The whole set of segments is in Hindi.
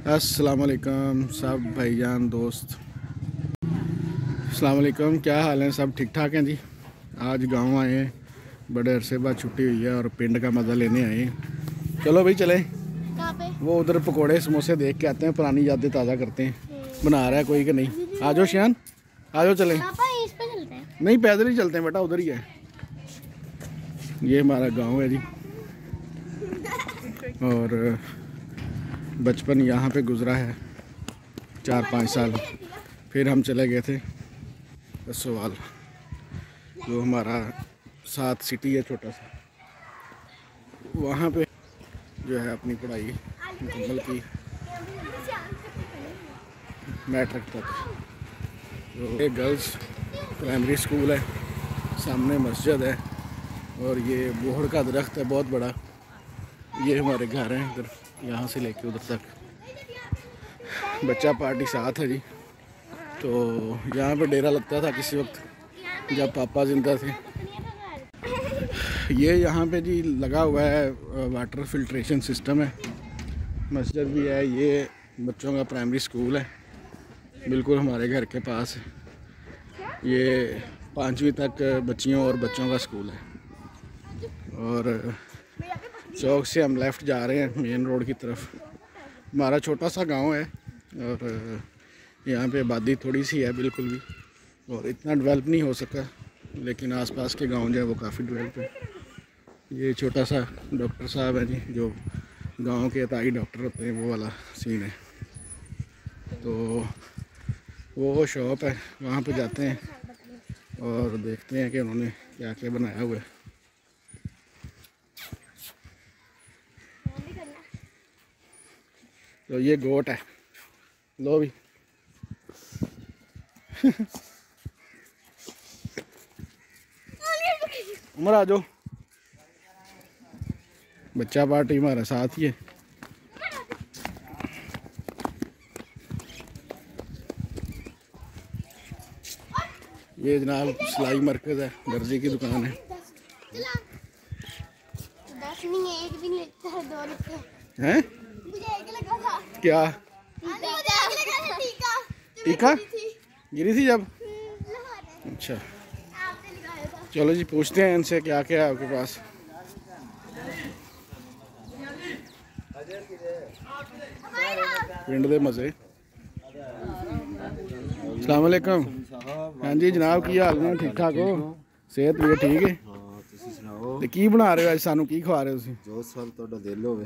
असलकम सब भाईजान दोस्त। अलकुम क्या हाल है? सब ठीक ठाक हैं जी? आज गाँव आए हैं बड़े अरसे बाद छुट्टी हुई है और पिंड का मज़ा लेने आए हैं। चलो भाई चले। वो उधर पकोड़े समोसे देख के आते हैं पुरानी यादें ताज़ा करते हैं। बना रहा है कोई कि नहीं? आ जाओ शियान। आ जाओ चले। नहीं पैदल ही चलते हैं बेटा उधर ही है। ये हमारा गाँव है जी। और बचपन यहाँ पे गुज़रा है, चार पाँच साल। फिर हम चले गए थे सवाल जो हमारा सात सिटी है, छोटा सा। वहाँ पे जो है अपनी पढ़ाई मुकम्मल की। मैट्रिक तक तो एक गर्ल्स प्राइमरी स्कूल है, सामने मस्जिद है, और ये बोहड़ का दरख्त है, बहुत बड़ा। ये हमारे घर हैं इधर। यहाँ से लेके उधर तक। बच्चा पार्टी साथ है जी। तो यहाँ पे डेरा लगता था किसी वक्त, जब पापा ज़िंदा थे। ये यहाँ पे जी लगा हुआ है, वाटर फिल्ट्रेशन सिस्टम है। मस्जिद भी है, ये बच्चों का प्राइमरी स्कूल है। बिल्कुल हमारे घर के पास है। ये पाँचवीं तक बच्चियों और बच्चों का स्कूल है। और चौक से हम लेफ़्ट जा रहे हैं मेन रोड की तरफ़। हमारा छोटा सा गाँव है और यहाँ पे आबादी थोड़ी सी है बिल्कुल भी, और इतना डेवलप नहीं हो सका, लेकिन आसपास के गाँव जो है वो काफ़ी डेवलप है। ये छोटा सा डॉक्टर साहब है जी, जो गाँव के अताई डॉक्टर होते हैं, वो वाला सीन है। तो वो शॉप है, वहाँ पे जाते हैं और देखते हैं कि उन्होंने क्या क्या बनाया हुआ है। तो ये गोट है। लो भी। उमर आ जाओ। बच्चा पार्टी हमारा साथ ही है। ये जनाब सिलाई मरकज है दर्जी की दुकान है। हैं? क्या टीका गिरी थी जब अच्छा चलो जी पूछते हैं इनसे क्या क्या है आपके पास पिंड दे मजे सलामकुम हाँ जी जनाब की हाल ने ठीक ठाक हो सेहत भी ठीक है ਤੇ ਕੀ ਬਣਾ ਰਹੇ ਹੋ ਅੱਜ ਸਾਨੂੰ ਕੀ ਖਵਾ ਰਹੇ ਹੋ ਤੁਸੀਂ ਜੋ ਸਭ ਤੁਹਾਡਾ ਦਿਲ ਹੋਵੇ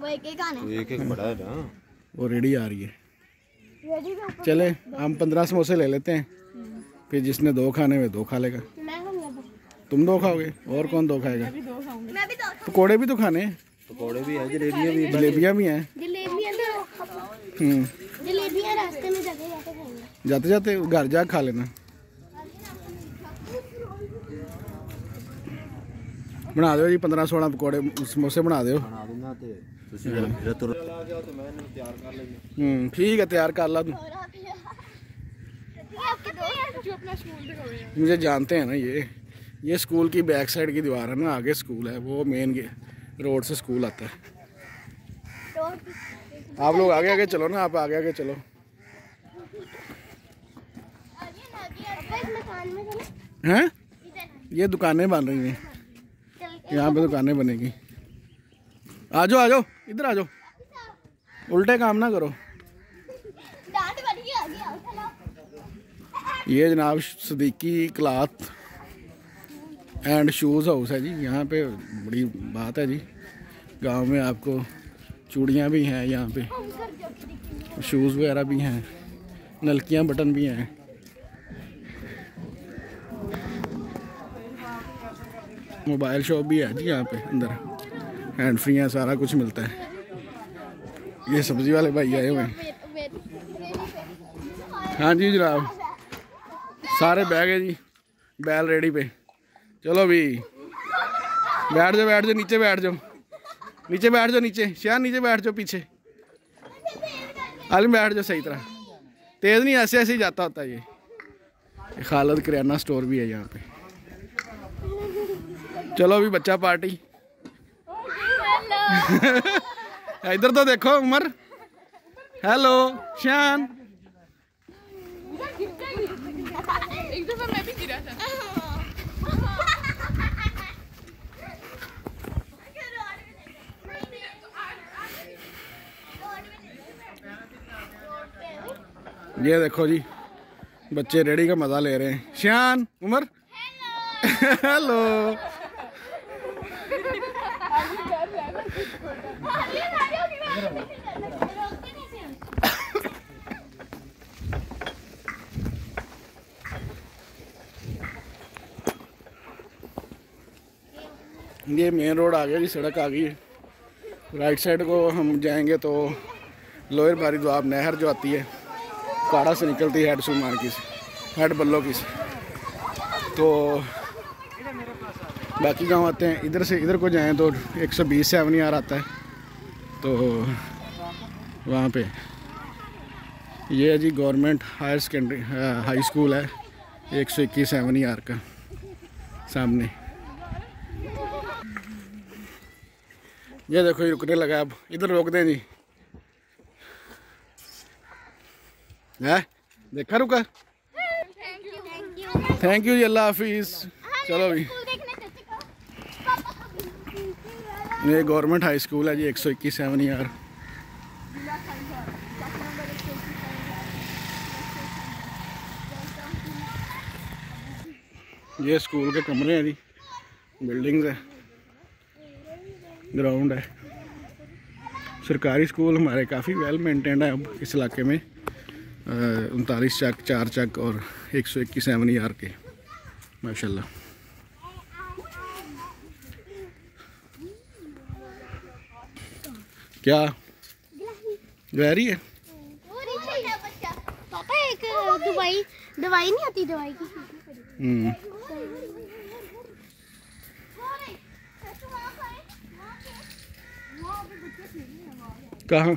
वो एक एक आना एक एक बड़ा है ना। वो रेडी आ रही है। ऊपर चले हम पंद्रह समोसे ले लेते हैं। फिर जिसने दो खाने में दो खा लेगा। तुम दो खाओगे? और कौन दो खाएगा? भी दो खाऊँगी। मैं भी दो पकोड़े भी तो खाने हैं। पकौड़े भी है जलेबियाँ भी जलेबियाँ भी हैं। जलेबियाँ तो हम्म, जलेबियाँ रास्ते में जाते जाते जाते जाते घर जा खा लेना। बना दो जी पंद्रह सोलह पकौड़े समोसे बना दो। ठीक है तैयार कर ला तू मुझे जानते हैं ना ये ये स्कूल की बैक साइड की दीवार है ना आगे स्कूल है वो मेन रोड से स्कूल आता है आप लोग आगे आगे चलो ना आप आगे आगे चलो हैं ये दुकानें बन रही हैं यहाँ पे दुकानें बनेगी आ जाओ आ जाओ इधर आ जाओ। उल्टे काम ना करो। ये जनाब Siddiqui cloth and shoes house है जी। यहाँ पे बड़ी बात है जी। गाँव में आपको चूड़ियाँ भी हैं यहाँ पे। शूज़ वगैरह भी हैं। नलकियाँ बटन भी हैं। मोबाइल शॉप भी है जी यहाँ पे अंदर। हैंड फ्री है, सारा कुछ मिलता है। ये सब्ज़ी वाले भाई आए हुए हैं। हाँ जी, जनाब। सारे बह गए जी, बैल रेडी पे। चलो भी। बैठ जाओ बैठ जाओ, नीचे बैठ जाओ। नीचे बैठ जाओ, नीचे। शायद नीचे बैठ जाओ, पीछे। आलिम, बैठ जाओ, सही तरह। तेज नहीं, ऐसे ऐसे ही जाता होता ये। खालद किराना स्टोर भी है यहाँ पे। चलो अभी बच्चा पार्टी इधर तो देखो उमर। हेलो शान एक दफ़ा मैं भी गिरा था ये देखो जी बच्चे रेडी का मज़ा ले रहे हैं। शान उमर। हेलो ये मेन रोड आ गया जी सड़क आ गई राइट साइड को हम जाएँगे तो लोअर बारी द्वाब नहर जो आती है काड़ा से निकलती है हेड सुलमान की से हेड बल्लो की से। तो बाकी गाँव आते हैं, इधर से इधर को जाएँ तो 120 से एवनियार आता है। तो वहाँ पे। ये है जी government higher secondary high school है एक सौ इक्कीस एवनियार का सामने। ये देखो ये रुकने लगा अब इधर रोक दें जी। है? देखा रुका? थैंक यू जी अल्लाह हाफिज। चलो भी ये गवर्नमेंट हाई स्कूल है जी, एक सौ इक्कीस, सेवन यार ये स्कूल के कमरे हैं जी, बिल्डिंग्स है, ग्राउंड है। सरकारी स्कूल हमारे काफ़ी वेल मेंटेन्ड है अब इस इलाके में उनतालीस चक, चार चक और एक सौ इक्कीस एवन यार के, माशाल्लाह। क्या? गहरी है? पापा एक दवाई दवाई नहीं आती दवाई की हम्म। कहाँ?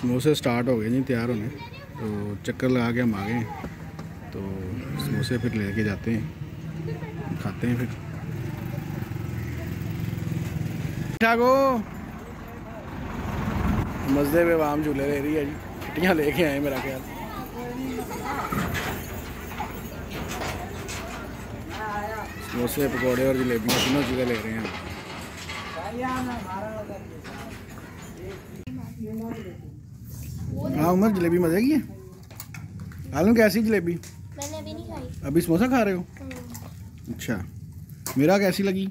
समोसे स्टार्ट हो गए जी तैयार होने। तो चक्कर लगा के हम आ गए तो समोसे फिर लेके जाते हैं। खाते हैं फिर। ठाको मजदे में वाम झूले ले रही है जी। छुट्टियाँ लेके आए मेरा ख्याल। समोसे, पकौड़े और जलेबियाँ तीनों चीज़ें ले रहे हैं। हाँ उमर, जलेबी मज़े की है? आलम, कैसी जलेबी? मैंने अभी नहीं खाई। अभी समोसा खा रहे हो? अच्छा। मेरा कैसी लगी?